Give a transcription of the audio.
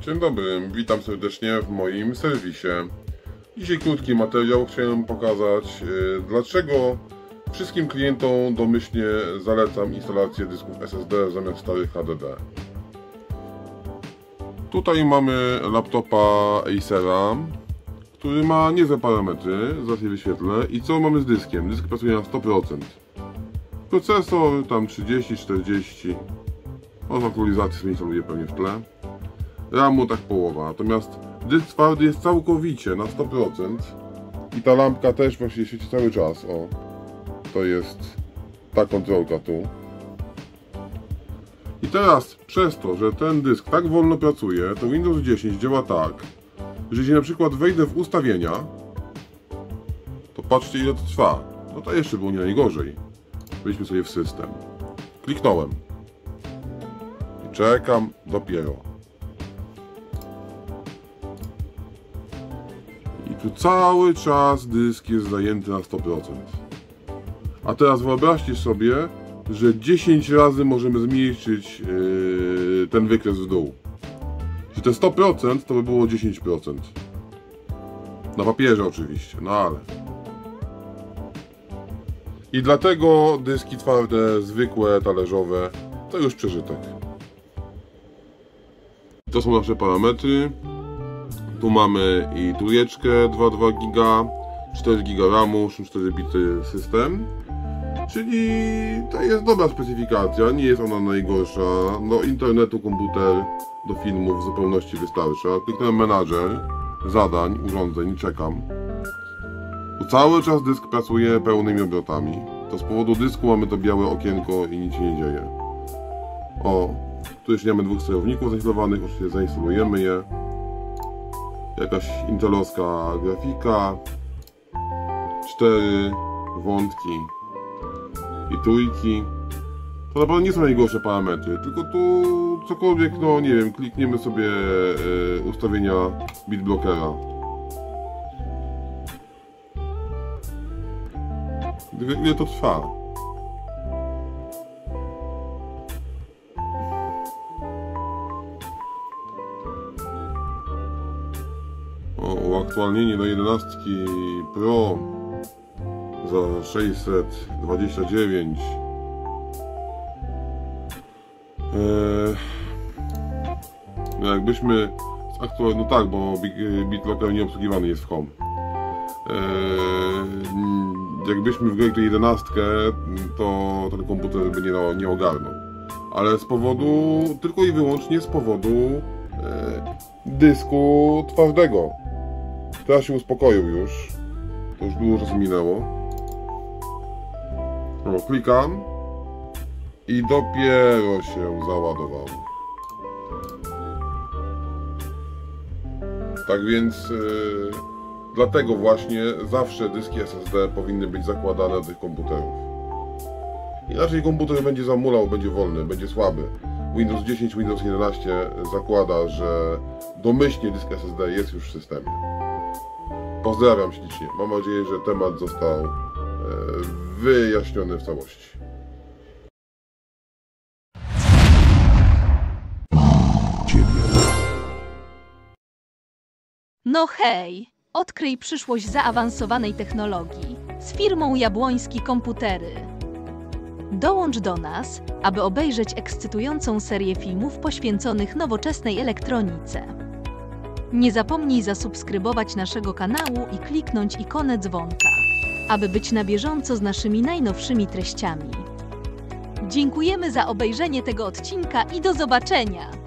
Dzień dobry, witam serdecznie w moim serwisie. Dzisiaj krótki materiał chciałem pokazać, yy, dlaczego wszystkim klientom domyślnie zalecam instalację dysków SSD zamiast starych HDD. Tutaj mamy laptopa Acera, który ma niezłe parametry, zaraz je wyświetlę. I co mamy z dyskiem? Dysk pracuje na 100%. Procesor tam 30-40. Od aktualizacji sobie instaluje pewnie w tle. RAMu tak połowa, natomiast dysk twardy jest całkowicie na 100% i ta lampka też właśnie świeci cały czas, o. To jest ta kontrolka tu. I teraz przez to, że ten dysk tak wolno pracuje, to Windows 10 działa tak, że jeśli na przykład wejdę w ustawienia, to patrzcie ile to trwa. No to jeszcze było nie najgorzej. Wejdźmy sobie w system. Kliknąłem. I czekam dopiero. Tu cały czas dysk jest zajęty na 100%. A teraz wyobraźcie sobie, że 10 razy możemy zmniejszyć yy, ten wykres w dół. Czy te 100% to by było 10%. Na papierze oczywiście, no ale. I dlatego dyski twarde, zwykłe, talerzowe, to już przeżytek. To są nasze parametry. Tu mamy i trójeczkę 2,2 giga, 4 giga RAMu, 4 bity system. Czyli to jest dobra specyfikacja, nie jest ona najgorsza. Do internetu komputer, do filmów w zupełności wystarcza. Kliknę menadżer, zadań, urządzeń, czekam. Cały czas dysk pracuje pełnymi obrotami. To z powodu dysku mamy to białe okienko i nic się nie dzieje. O, tu jeszcze mamy dwóch sterowników zainstalowanych, oczywiście zainstalujemy je. Jakaś intelowska grafika. Cztery wątki i trójki. To naprawdę nie są najgorsze parametry, tylko tu cokolwiek, no nie wiem, klikniemy sobie e, ustawienia bitblockera. Ile to trwa? O, uaktualnienie do 11 Pro za 629 eee, jakbyśmy aktualnie, no tak, bo BitLocker nie obsługiwany jest w Home. Eee, jakbyśmy wgrali tu 11 to ten komputer by nie, nie ogarnął. Ale z powodu, tylko i wyłącznie z powodu e, dysku twardego teraz się uspokoił już to już dużo czasu minęło no, klikam i dopiero się załadował. Tak więc yy, dlatego właśnie zawsze dyski SSD powinny być zakładane do tych komputerów. Inaczej komputer będzie zamulał, będzie wolny, będzie słaby. Windows 10, Windows 11 zakłada, że domyślnie dysk SSD jest już w systemie. Pozdrawiam ślicznie. Mam nadzieję, że temat został wyjaśnione w całości. No hej! Odkryj przyszłość zaawansowanej technologii z firmą Jabłoński Komputery. Dołącz do nas, aby obejrzeć ekscytującą serię filmów poświęconych nowoczesnej elektronice. Nie zapomnij zasubskrybować naszego kanału i kliknąć ikonę dzwonka aby być na bieżąco z naszymi najnowszymi treściami. Dziękujemy za obejrzenie tego odcinka i do zobaczenia!